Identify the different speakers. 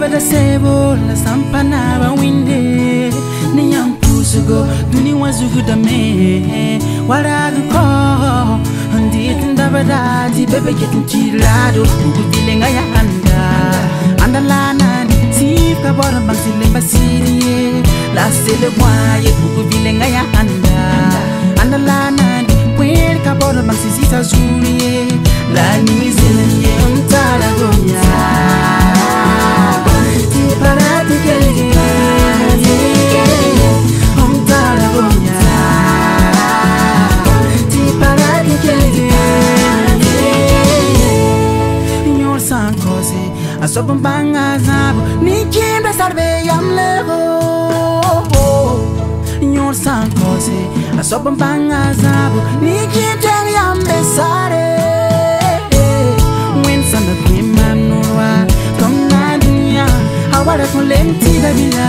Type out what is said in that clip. Speaker 1: bada sebo la sampa na ba winde ni yang pusugo duni wazugu da me wala ko ndi tinda bada di bebe ke tinti lado ndu dilenga ya anda anda lana ni tif ka bora ba sile ba sirie la sile moye ndu dilenga ya anda anda lana ni kwel ka bora ba sisi ta zuri la ni a so n pãnga zãab nin kẽm desar be yam lefo yõor sãn koose a sob n pãngã zãab ninkẽm teg yam be sare wẽnd sãn na tẽm maam noor waa tɩm mãandinyã a wara kõn leng tɩa biã